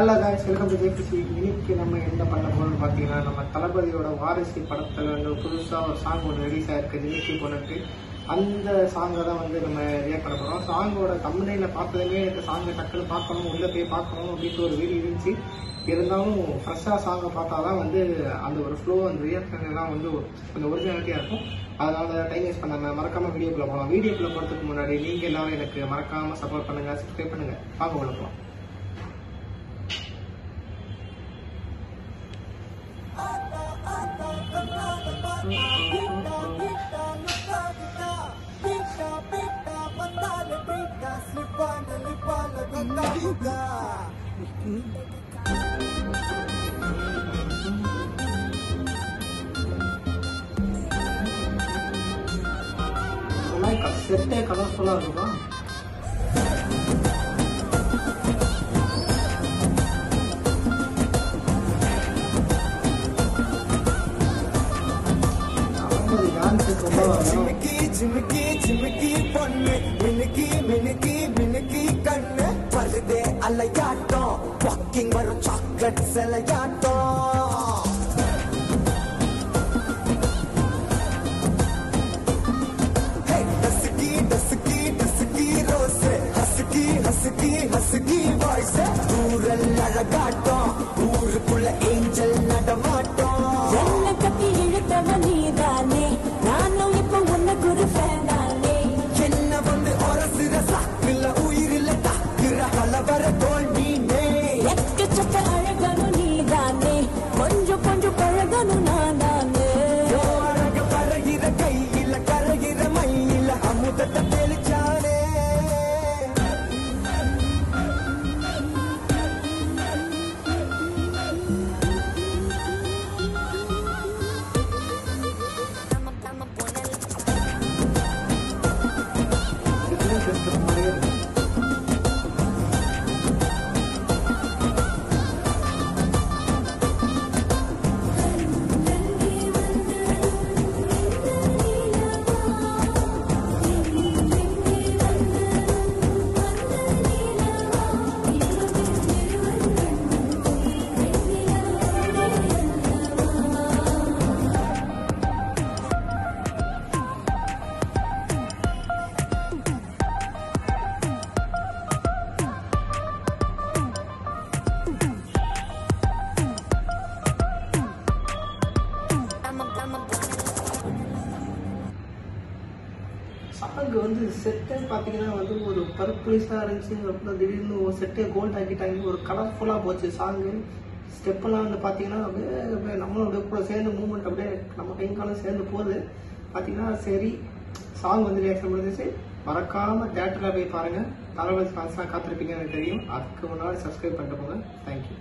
Hello guys welcome to JBC இன்னைக்கு நம்ம என்ன பண்ண போறோம்னு பார்த்தீங்கன்னா நம்ம தளபதியோட வாரிசு படத்தில் வந்து புதுசாக ஒரு சாங் ஒன்று ரிலீஸ் ஆயிருக்கு ஜிமிக்கி பொண்ணுக்கு அந்த சாங்கை தான் வந்து நம்ம ரியாக்ட் பண்ண போகிறோம் சாங்கோட கம்பெனியில் பார்த்ததுமே எனக்கு சாங்கை டக்குன்னு பார்க்கணும் உள்ளே போய் பார்க்கணும் அப்படின்ட்டு ஒரு வீடு இருந்துச்சு. இருந்தாலும் ஃப்ரெஷ்ஷாக சாங்கை பார்த்தா தான் வந்து அந்த ஒரு ஃப்ளோ அந்த ரியாக்ஷன்லாம் வந்து கொஞ்சம் ஒரிஜினாலிட்டியாக இருக்கும். அதனால் டைம் வேஸ்ட் பண்ணாமல் மறக்காமல் வீடியோக்குள்ளே போகலாம் வீடியோக்குள்ளே போகிறதுக்கு முன்னாடி நீங்கள் எல்லாரும் எனக்கு மறக்காமல் சப்போர்ட் பண்ணுங்க சப்ஸ்கிரைப் பண்ணுங்கள் பார்க்க உள்ள போகலாம் இதெல்லாம் செட்டே கலர்ஃபுல்லாக இருக்குமா டான்ஸு ரொம்ப வரும் ஜிமிக்கி ஜிமிக்கி ஜிமிக்கி பொண்ணு. மினுக்கி மினுக்கி மினுக்கி கண்ணு. வருதே அலையாட்டம். வாக்கிங் வரும் சாக்லேட் செலையாட்டம் ஹசுக்கி ஹசுக்கி வாய்ஸ் ஊரல் அழகாட்டம். ஊருக்குள்ள ஏஞ்சல் நடமாட்டம். that the சாங்கு வந்து செட்டே பார்த்தீங்கன்னா வந்து ஒரு பர்பிளிஷாக இருந்துச்சு. அப்புறம் திடீர்னு ஒரு செட்டே கோல்ட் ஆக்கிட்டாங்க ஒரு கலர்ஃபுல்லாக போச்சு. சாங்கு ஸ்டெப்பெல்லாம் வந்து பார்த்தீங்கன்னா அப்படியே அப்படியே நம்மளும் அப்படியே கூட சேர்ந்து மூவ்மெண்ட் அப்படியே நம்ம கைங்காலம் சேர்ந்து போகுது. பார்த்தீங்கன்னா சரி சாங் வந்து ரியாக்ஷன் முடிஞ்சிச்சு மறக்காம தேட்டரில் போய் பாருங்க. தலைவர் ஃபேன்ஸ்லாம் காத்திருப்பீங்கன்னு எனக்கு தெரியும். அதுக்கு முன்னாடி சப்ஸ்கிரைப் பண்ணிட்டு போங்க. தேங்க்யூ